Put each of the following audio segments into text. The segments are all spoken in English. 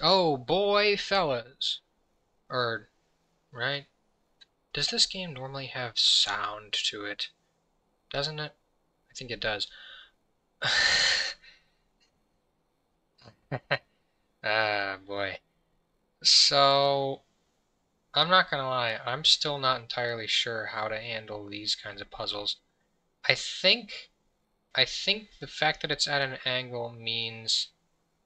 Oh boy, fellas. Or, right? Does this game normally have sound to it? Doesn't it? I think it does. ah, boy. So, I'm not gonna lie, I'm still not entirely sure how to handle these kinds of puzzles. I think, I think the fact that it's at an angle means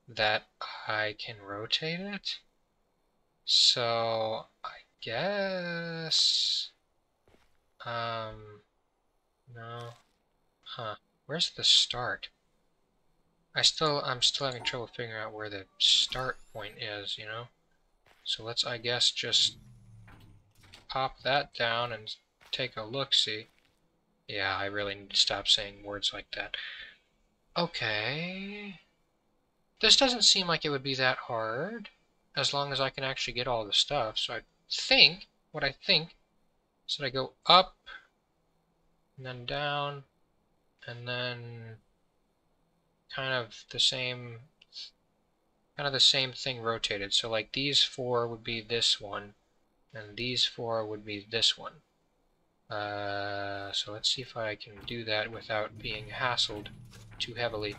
that I can rotate it. So, I guess, um, no, huh, where's the start? I still, I'm still having trouble figuring out where the start point is, you know? So let's, I guess, just pop that down and take a look-see. Yeah, I really need to stop saying words like that. Okay. This doesn't seem like it would be that hard, as long as I can actually get all the stuff. So I think, what I think, is that I go up, and then down, and then kind of the same kind of the same thing rotated. So like these four would be this one, and these four would be this one. Uh, so let's see if I can do that without being hassled too heavily.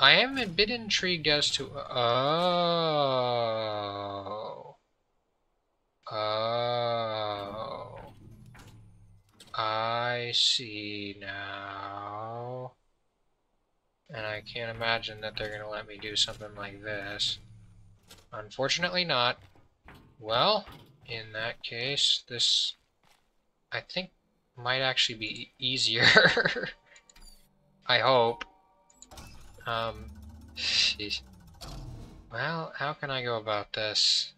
I am a bit intrigued as to... Oh... Oh... I see now. And I can't imagine that they're going to let me do something like this. Unfortunately not. Well, in that case, this, I think, might actually be easier. I hope. Um. Well, how can I go about this?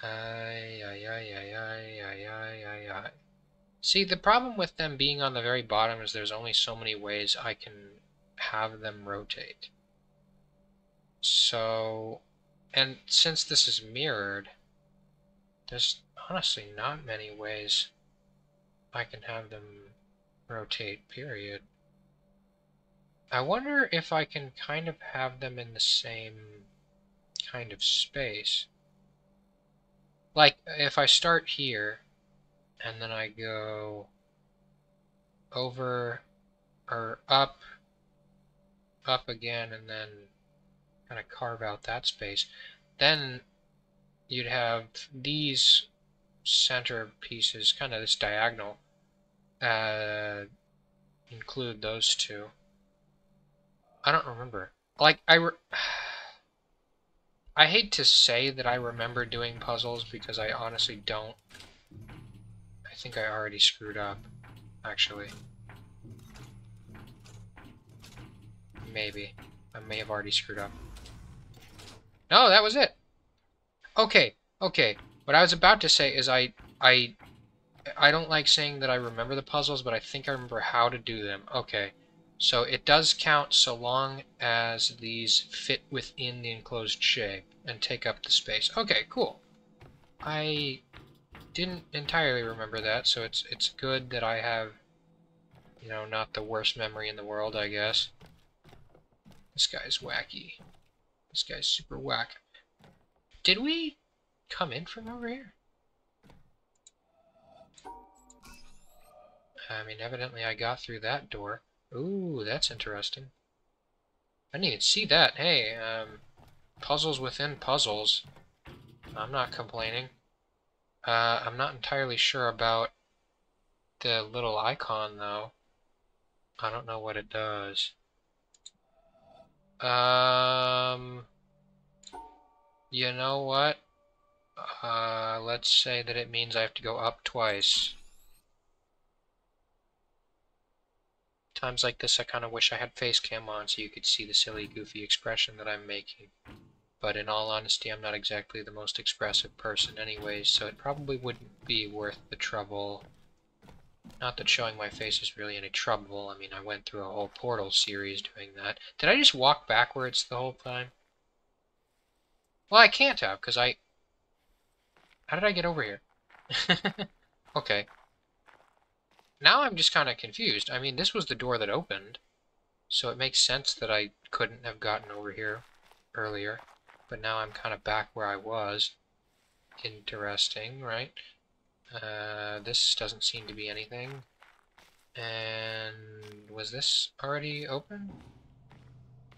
Ay, ay, ay, ay, ay, ay, ay, ay, ay. See, the problem with them being on the very bottom is there's only so many ways I can have them rotate. So, and since this is mirrored, there's honestly not many ways I can have them rotate, period. I wonder if I can kind of have them in the same kind of space. Like, if I start here, and then I go over, or up, up again and then kind of carve out that space, then you'd have these center pieces, kind of this diagonal, uh, include those two. I don't remember. Like, I, re I hate to say that I remember doing puzzles because I honestly don't. I think I already screwed up, actually. Maybe. I may have already screwed up. No, that was it. Okay, okay. What I was about to say is I, I, I don't like saying that I remember the puzzles, but I think I remember how to do them. Okay. So it does count so long as these fit within the enclosed shape and take up the space. Okay, cool. I didn't entirely remember that, so it's it's good that I have, you know, not the worst memory in the world, I guess. This guy's wacky. This guy's super whack. Did we come in from over here? I mean, evidently I got through that door. Ooh, that's interesting. I didn't even see that. Hey, um, puzzles within puzzles. I'm not complaining. Uh, I'm not entirely sure about the little icon, though. I don't know what it does. Um, you know what? Uh, let's say that it means I have to go up twice. Times like this, I kind of wish I had face cam on so you could see the silly, goofy expression that I'm making. But in all honesty, I'm not exactly the most expressive person anyways, so it probably wouldn't be worth the trouble not that showing my face is really any trouble. I mean, I went through a whole Portal series doing that. Did I just walk backwards the whole time? Well, I can't have, because I... How did I get over here? okay. Now I'm just kind of confused. I mean, this was the door that opened, so it makes sense that I couldn't have gotten over here earlier. but now I'm kind of back where I was. Interesting, right? Uh, this doesn't seem to be anything. And was this already open?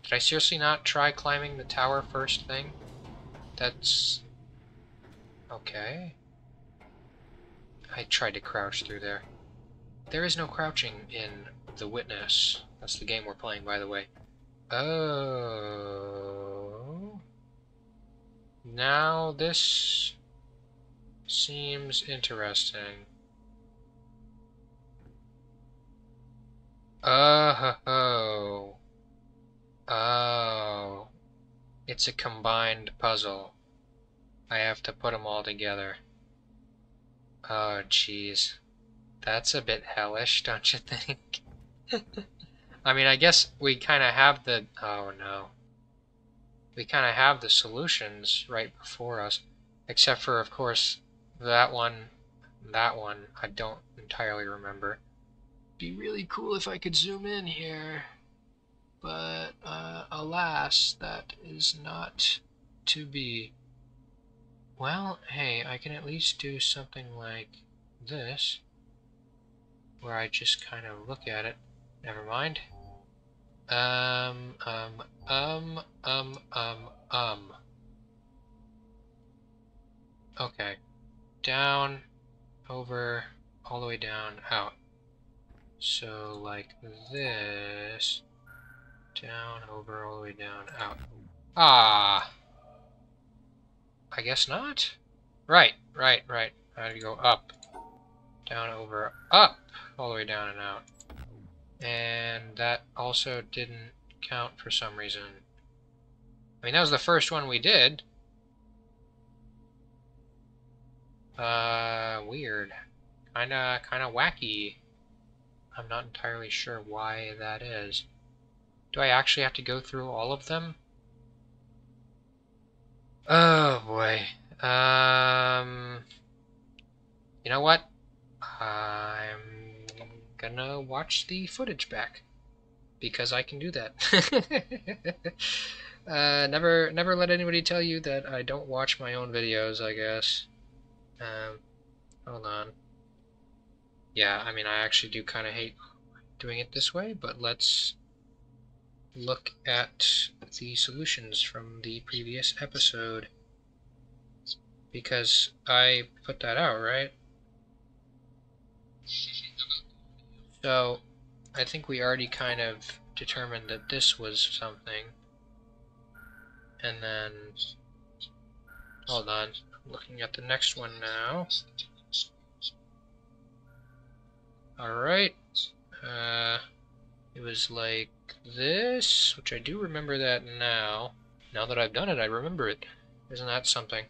Did I seriously not try climbing the tower first thing? That's... Okay. I tried to crouch through there. There is no crouching in The Witness. That's the game we're playing, by the way. Oh... Now this seems interesting. Oh, oh. Oh. It's a combined puzzle. I have to put them all together. Oh, jeez. That's a bit hellish, don't you think? I mean, I guess we kind of have the... Oh, no. We kind of have the solutions right before us. Except for, of course, that one, that one, I don't entirely remember be really cool if I could zoom in here. But uh, alas, that is not to be. Well, hey, I can at least do something like this, where I just kind of look at it. Never mind. Um, um, um, um, um, um. Okay. Down, over, all the way down, out. So like this, down, over, all the way down, out. Ah! I guess not? Right, right, right. I to go up, down, over, up, all the way down and out. And that also didn't count for some reason. I mean, that was the first one we did. Uh, weird. Kinda, kinda wacky. I'm not entirely sure why that is. Do I actually have to go through all of them? Oh boy. Um, you know what? I'm gonna watch the footage back because I can do that. uh, never, never let anybody tell you that I don't watch my own videos. I guess. Um, hold on. Yeah, I mean, I actually do kind of hate doing it this way, but let's look at the solutions from the previous episode. Because I put that out, right? So, I think we already kind of determined that this was something. And then, hold on, looking at the next one now. Alright. Uh, it was like this, which I do remember that now. Now that I've done it, I remember it. Isn't that something?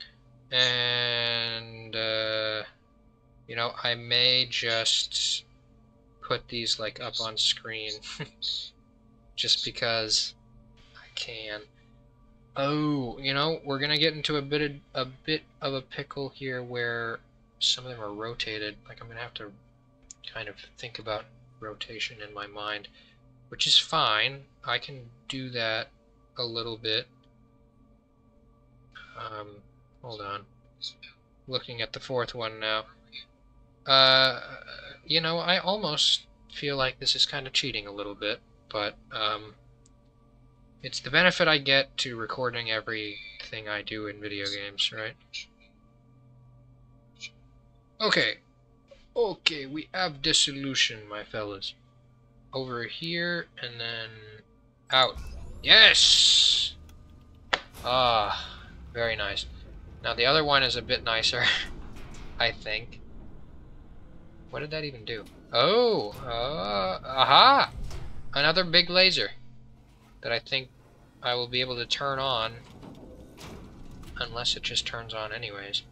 And, uh, you know, I may just put these, like, up on screen. just because I can. Oh, you know, we're gonna get into a bit of, a bit of a pickle here where some of them are rotated. Like, I'm gonna have to kind of think about rotation in my mind, which is fine. I can do that a little bit. Um, hold on. Looking at the fourth one now. Uh, you know, I almost feel like this is kind of cheating a little bit, but um, it's the benefit I get to recording everything I do in video games, right? Okay, Okay, we have dissolution, my fellas. Over here, and then out. Yes! Ah, very nice. Now the other one is a bit nicer, I think. What did that even do? Oh, uh, aha! Another big laser that I think I will be able to turn on unless it just turns on anyways.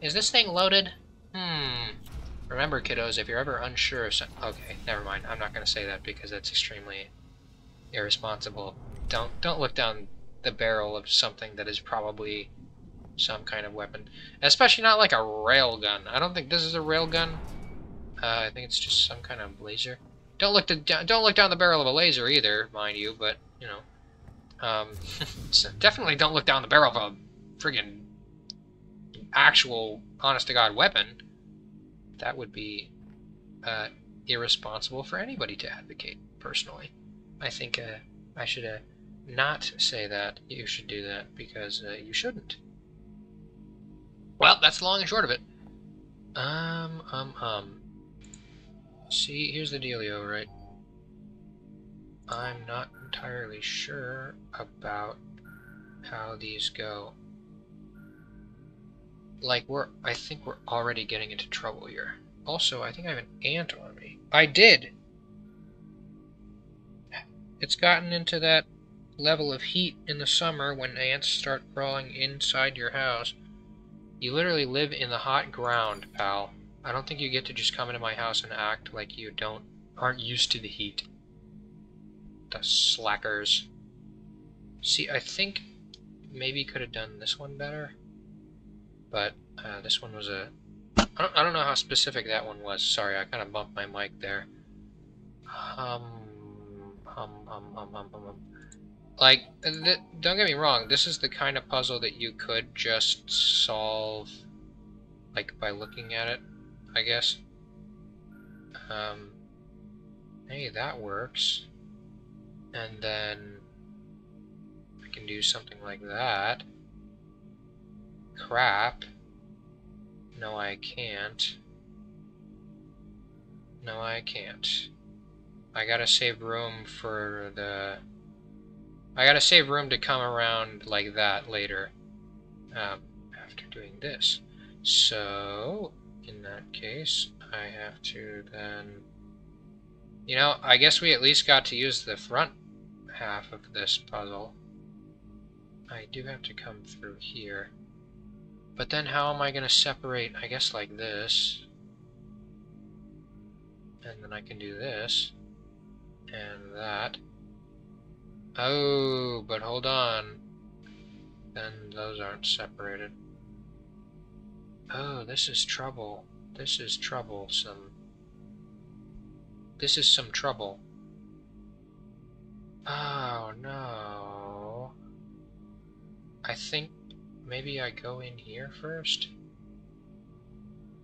Is this thing loaded? Hmm. Remember, kiddos, if you're ever unsure of. Okay, never mind. I'm not going to say that because that's extremely irresponsible. Don't don't look down the barrel of something that is probably some kind of weapon. Especially not like a rail gun. I don't think this is a rail gun. Uh, I think it's just some kind of laser. Don't look to, don't look down the barrel of a laser either, mind you, but, you know. Um, definitely don't look down the barrel of a friggin' actual, honest to God weapon. That would be uh, irresponsible for anybody to advocate, personally. I think uh, I should uh, not say that you should do that because uh, you shouldn't. Well, that's long and short of it. Um, um, um. See, here's the dealio, right? I'm not entirely sure about how these go. Like, we're, I think we're already getting into trouble here. Also, I think I have an ant on me. I did! It's gotten into that level of heat in the summer when ants start crawling inside your house. You literally live in the hot ground, pal. I don't think you get to just come into my house and act like you don't aren't used to the heat. The slackers. See, I think maybe could have done this one better, but uh, this one was a. I don't, I don't know how specific that one was. Sorry, I kind of bumped my mic there. Um, hum, hum, hum, hum, hum, hum. Like, th don't get me wrong, this is the kind of puzzle that you could just solve, like, by looking at it, I guess. Um, hey, that works. And then I can do something like that. Crap. No, I can't. No, I can't. I gotta save room for the I gotta save room to come around like that later um, after doing this. So, in that case, I have to then... You know, I guess we at least got to use the front half of this puzzle. I do have to come through here. But then how am I going to separate, I guess like this. And then I can do this. And that. Oh, but hold on. Then those aren't separated. Oh, this is trouble. This is troublesome. This is some trouble. Oh, no. I think maybe I go in here first?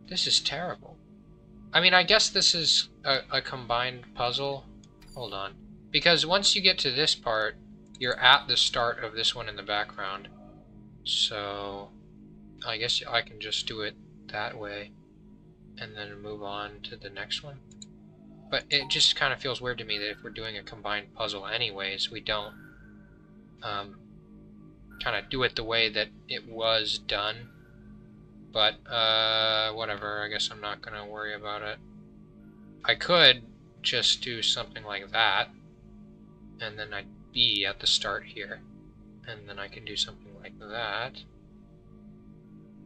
This is terrible. I mean, I guess this is a, a combined puzzle. Hold on. Because once you get to this part, you're at the start of this one in the background. So I guess I can just do it that way and then move on to the next one. But it just kind of feels weird to me that if we're doing a combined puzzle anyways, we don't um, kind of do it the way that it was done. But, uh, whatever, I guess I'm not going to worry about it. I could just do something like that and then I'd be at the start here. And then I can do something like that.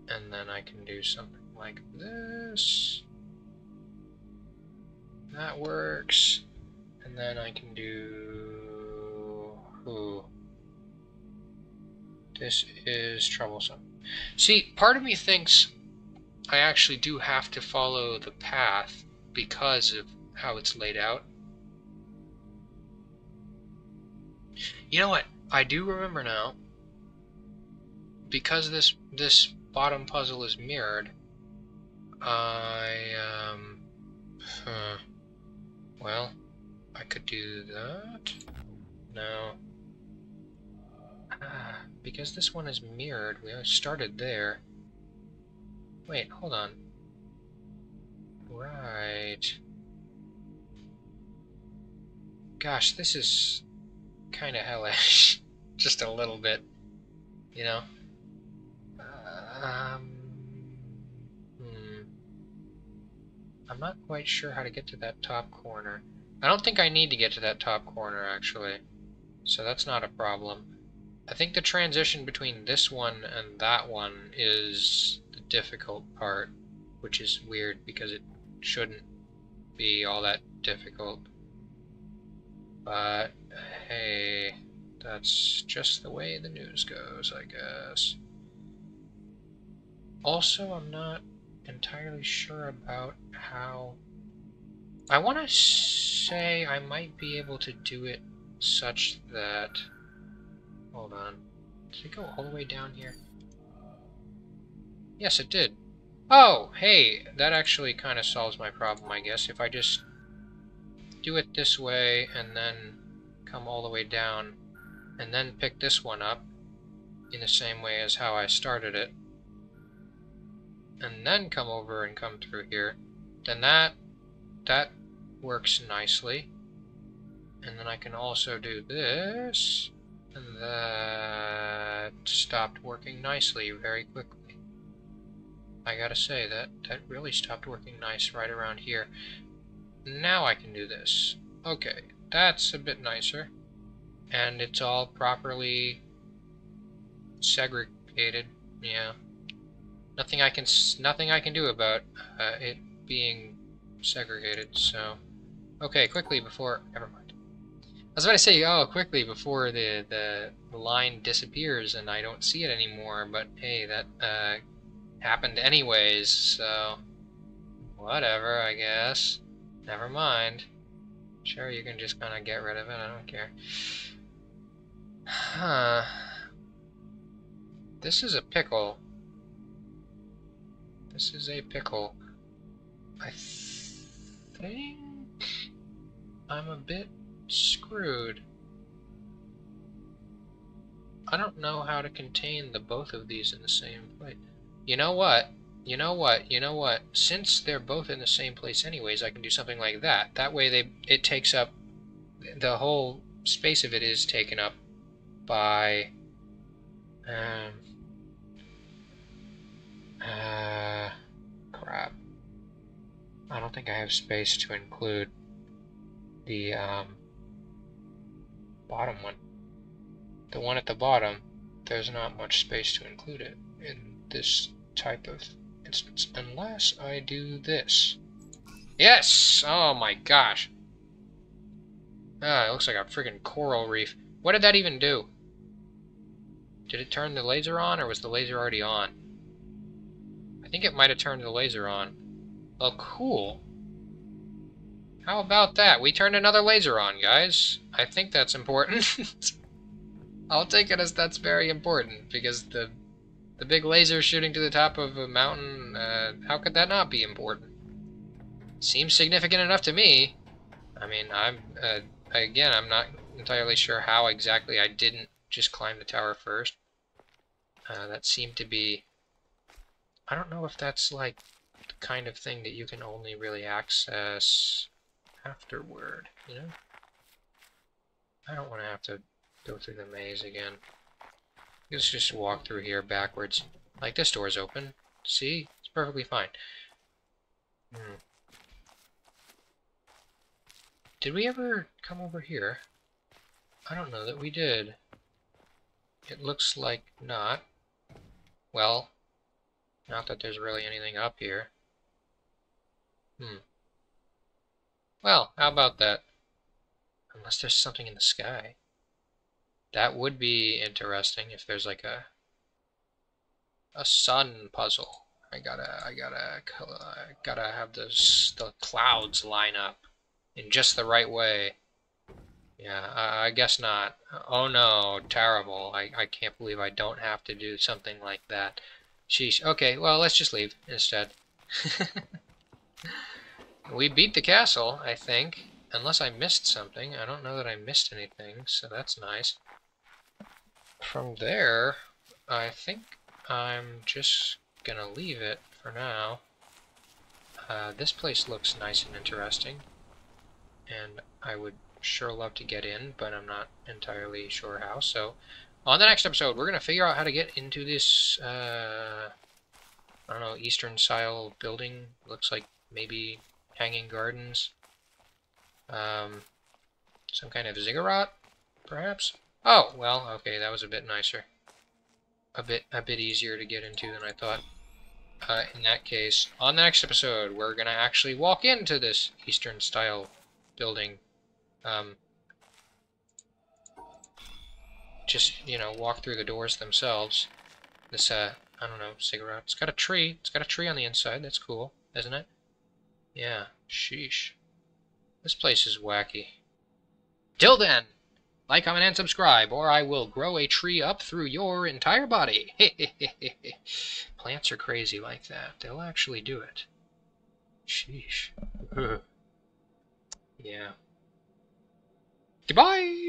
And then I can do something like this. That works. And then I can do... Ooh. This is troublesome. See, part of me thinks I actually do have to follow the path because of how it's laid out. You know what? I do remember now. Because this this bottom puzzle is mirrored, I um huh. Well, I could do that. No. Ah, because this one is mirrored, we started there. Wait, hold on. Right. Gosh, this is kind of hellish. Just a little bit, you know? Um, hmm. I'm not quite sure how to get to that top corner. I don't think I need to get to that top corner, actually. So that's not a problem. I think the transition between this one and that one is the difficult part, which is weird because it shouldn't be all that difficult. But hey, that's just the way the news goes, I guess. Also, I'm not entirely sure about how... I want to say I might be able to do it such that Hold on. Did it go all the way down here? Yes, it did. Oh, hey, that actually kind of solves my problem, I guess. If I just do it this way and then come all the way down and then pick this one up in the same way as how I started it and then come over and come through here, then that that works nicely. And then I can also do this, and that stopped working nicely very quickly. I gotta say, that, that really stopped working nice right around here. Now I can do this. Okay, that's a bit nicer. And it's all properly segregated, yeah. Nothing I can nothing I can do about uh, it being segregated. So, okay, quickly before never mind. I was about to say, oh, quickly before the the line disappears and I don't see it anymore. But hey, that uh, happened anyways. So, whatever, I guess. Never mind. Sure, you can just kind of get rid of it. I don't care. Huh. This is a pickle. This is a pickle. I think I'm a bit screwed. I don't know how to contain the both of these in the same place. You know what? You know what? You know what? Since they're both in the same place anyways, I can do something like that. That way they it takes up the whole space of it is taken up by um, uh, crap. I don't think I have space to include the um, bottom one. The one at the bottom, there's not much space to include it in this type of instance, unless I do this. Yes! Oh my gosh. Ah, it looks like a freaking coral reef. What did that even do? Did it turn the laser on, or was the laser already on? I think it might have turned the laser on. Oh, cool. How about that? We turned another laser on, guys. I think that's important. I'll take it as that's very important, because the the big laser shooting to the top of a mountain, uh, how could that not be important? Seems significant enough to me. I mean, I'm, uh, again, I'm not entirely sure how exactly I didn't just climb the tower first. Uh, that seemed to be I don't know if that's like the kind of thing that you can only really access afterward, you know? I don't want to have to go through the maze again. Let's just walk through here backwards. Like this door's open. See? It's perfectly fine. Hmm. Did we ever come over here? I don't know that we did. It looks like not. Well, not that there's really anything up here. Hmm. Well, how about that? Unless there's something in the sky. That would be interesting if there's like a a sun puzzle. I gotta, I gotta, I gotta have those the clouds line up in just the right way. Yeah, I, I guess not. Oh no, terrible. I, I can't believe I don't have to do something like that. Sheesh. Okay, well, let's just leave instead. we beat the castle, I think. Unless I missed something. I don't know that I missed anything, so that's nice. From there, I think I'm just gonna leave it for now. Uh, this place looks nice and interesting. And I would sure love to get in, but I'm not entirely sure how, so on the next episode, we're going to figure out how to get into this, uh, I don't know, Eastern style building. Looks like maybe hanging gardens. Um, some kind of ziggurat, perhaps? Oh, well, okay, that was a bit nicer. A bit, a bit easier to get into than I thought. Uh, in that case, on the next episode, we're going to actually walk into this Eastern style building. Um, just, you know, walk through the doors themselves. This, uh, I don't know, cigarette. It's got a tree. It's got a tree on the inside. That's cool, isn't it? Yeah, sheesh. This place is wacky. Till then, Like, comment, and subscribe, or I will grow a tree up through your entire body. Plants are crazy like that. They'll actually do it. Sheesh. yeah. Goodbye!